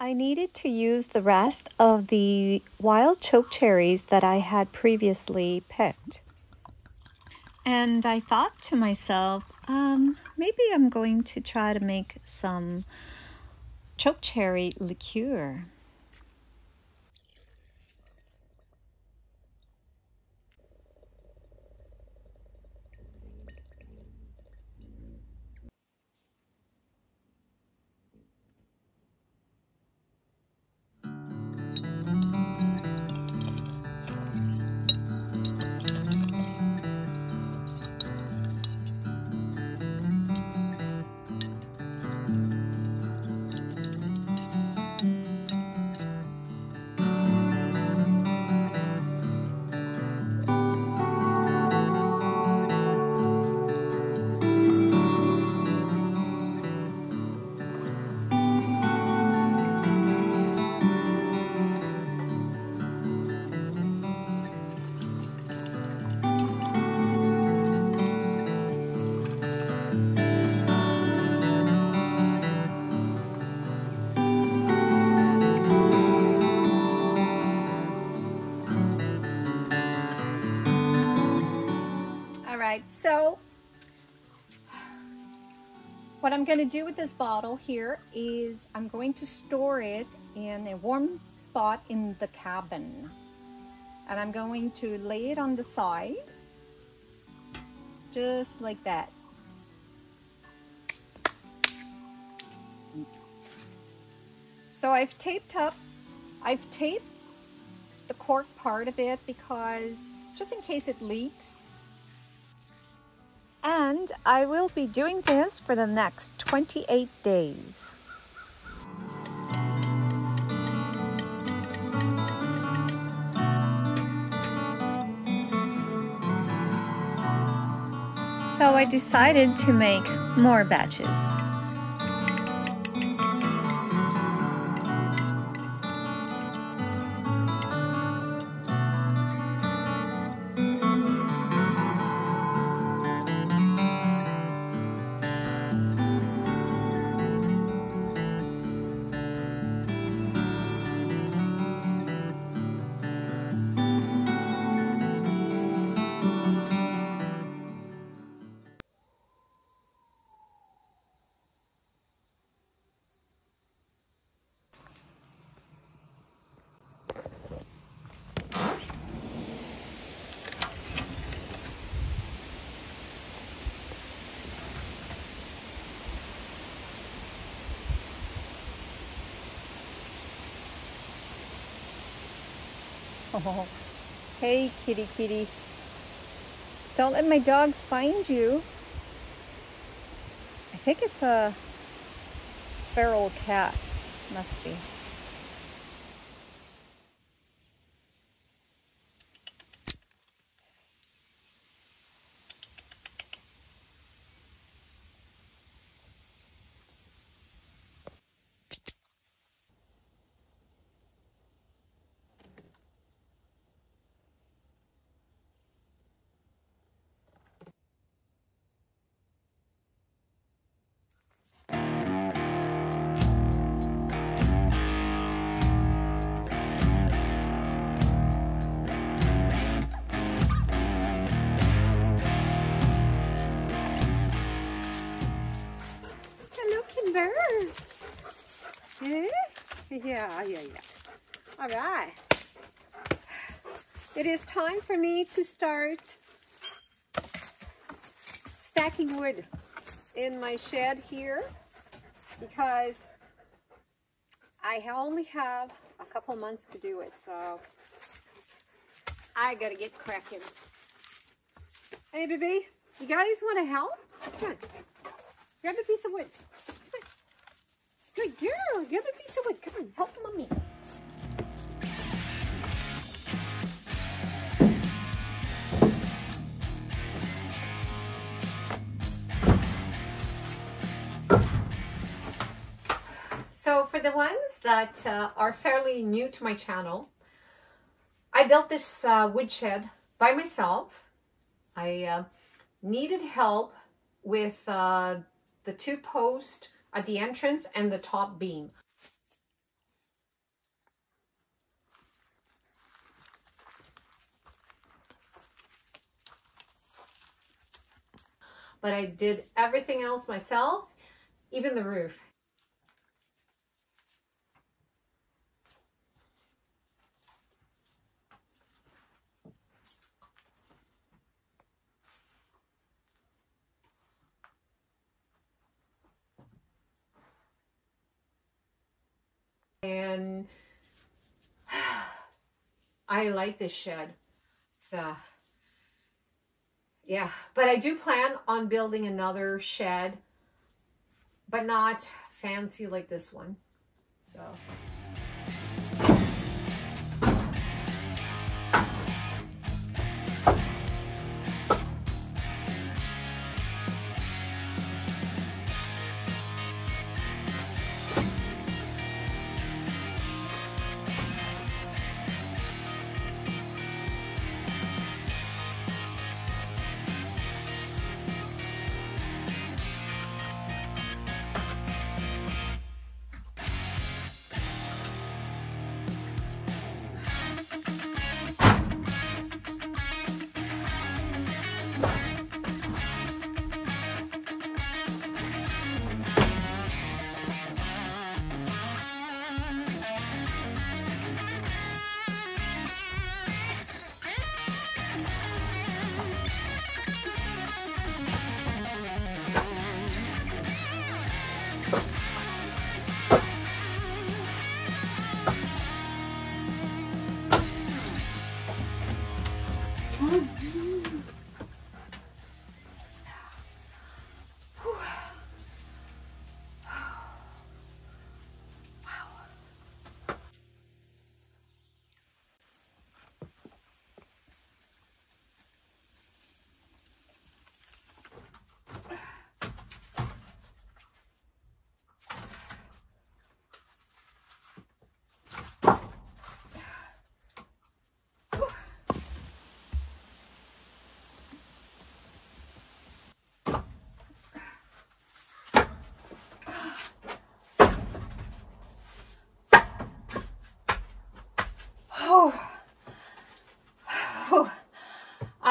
I needed to use the rest of the wild choke cherries that I had previously picked. And I thought to myself, um, maybe I'm going to try to make some choke cherry liqueur. So what I'm going to do with this bottle here is I'm going to store it in a warm spot in the cabin. And I'm going to lay it on the side, just like that. So I've taped up, I've taped the cork part of it because just in case it leaks, and I will be doing this for the next 28 days. So I decided to make more batches. Oh, hey, kitty, kitty. Don't let my dogs find you. I think it's a feral cat. Must be. Yeah, yeah, yeah. All right. It is time for me to start stacking wood in my shed here because I only have a couple months to do it, so I gotta get cracking. Hey, baby, you guys want to help? Come on, grab a piece of wood. Good girl. Grab a piece of wood. Come on, help mommy. So for the ones that uh, are fairly new to my channel, I built this uh, woodshed by myself. I uh, needed help with uh, the two post at the entrance and the top beam. But I did everything else myself, even the roof. And I like this shed. It's uh yeah, but I do plan on building another shed, but not fancy like this one. So.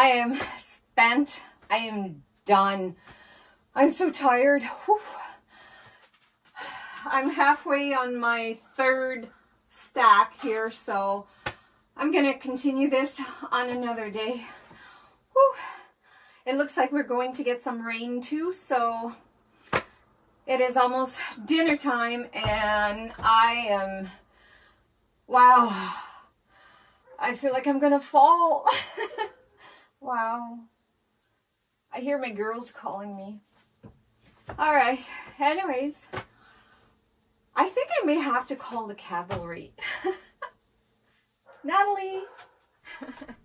I am spent. I am done. I'm so tired. Whew. I'm halfway on my third stack here, so I'm going to continue this on another day. Whew. It looks like we're going to get some rain too, so it is almost dinner time and I am, wow, I feel like I'm going to fall. Wow. I hear my girls calling me. All right. Anyways, I think I may have to call the cavalry. Natalie.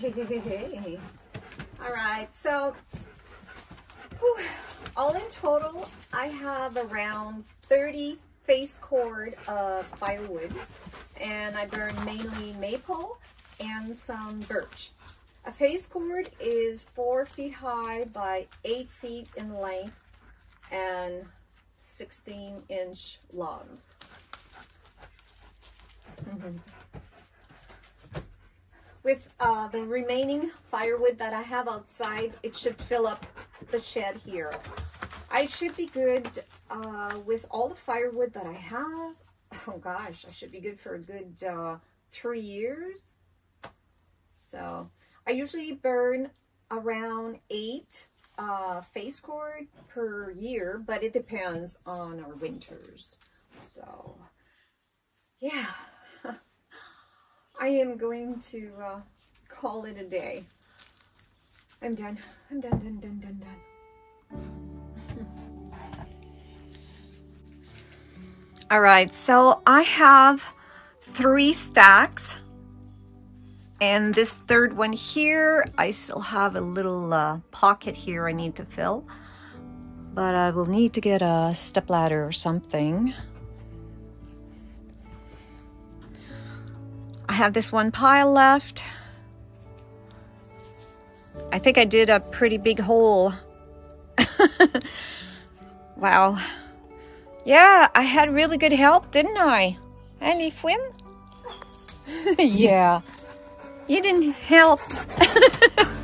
All right, so whew, all in total, I have around 30 face cord of firewood and I burn mainly maple and some birch. A face cord is four feet high by eight feet in length and 16 inch longs. With uh, the remaining firewood that I have outside, it should fill up the shed here. I should be good uh, with all the firewood that I have. Oh gosh, I should be good for a good uh, three years. So I usually burn around eight uh, face cord per year, but it depends on our winters. So yeah, I am going to uh, call it a day. I'm done. I'm done, done, done, done, done. All right, so I have three stacks. And this third one here, I still have a little uh, pocket here I need to fill. But I will need to get a step ladder or something. Have this one pile left. I think I did a pretty big hole. wow. Yeah, I had really good help, didn't I? Any Flynn? yeah. You didn't help.